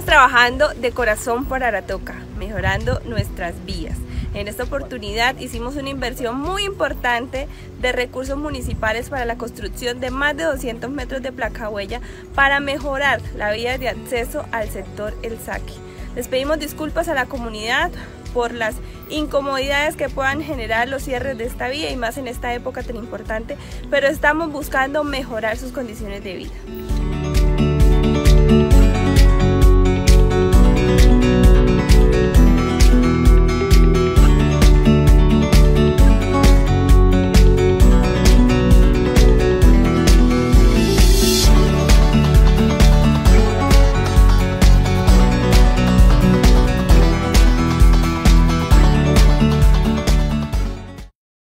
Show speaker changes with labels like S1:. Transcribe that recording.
S1: Seguimos trabajando de corazón por Aratoca, mejorando nuestras vías. En esta oportunidad hicimos una inversión muy importante de recursos municipales para la construcción de más de 200 metros de placa huella para mejorar la vía de acceso al sector El Saque. Les pedimos disculpas a la comunidad por las incomodidades que puedan generar los cierres de esta vía y más en esta época tan importante, pero estamos buscando mejorar sus condiciones de vida.